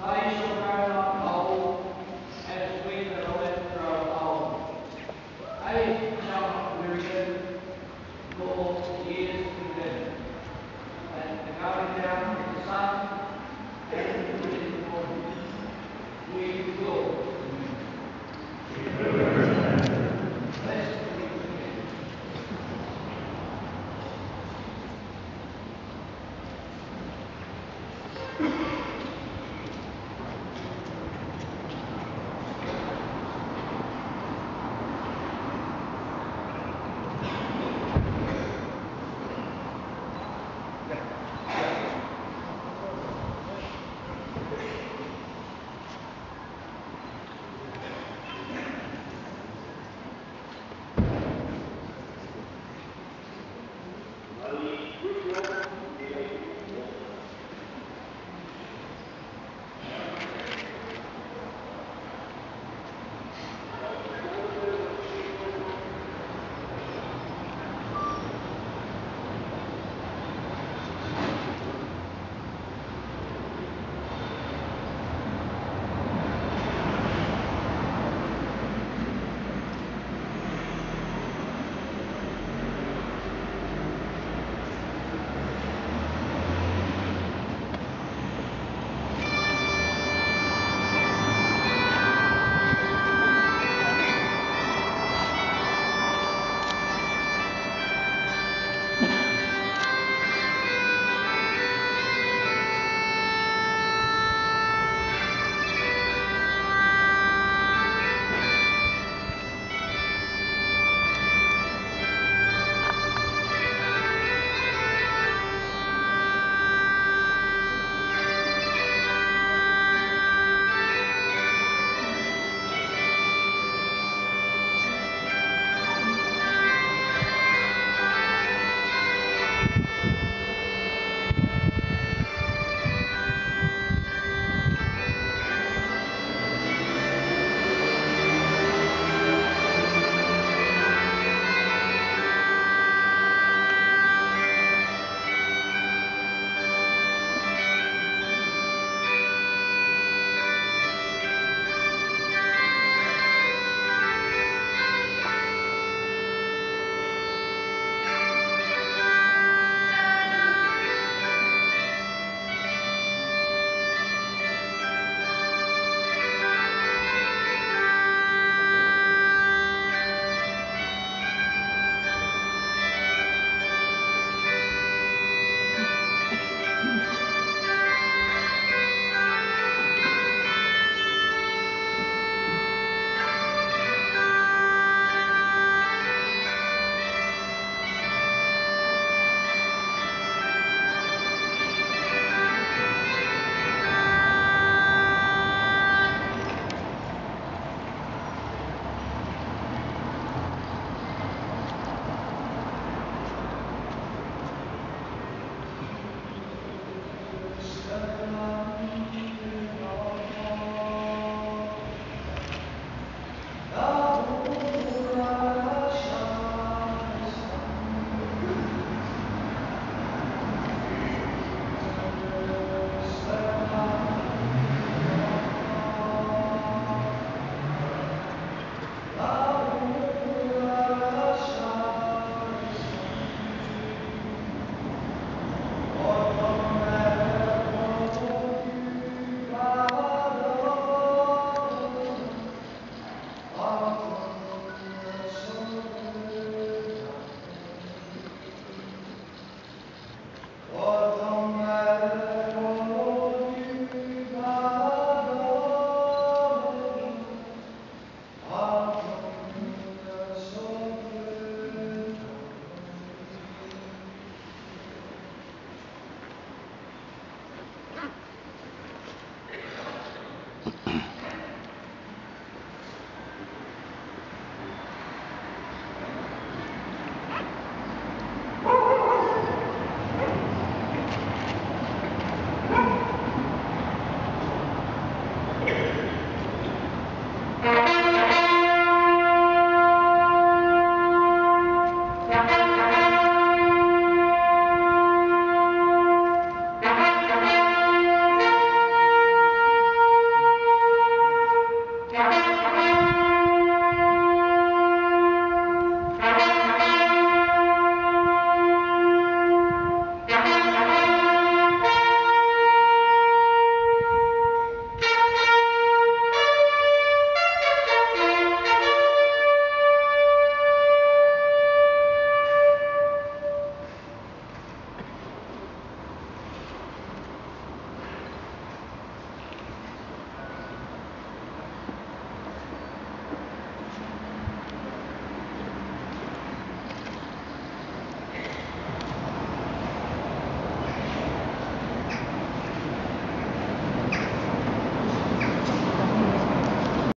Vai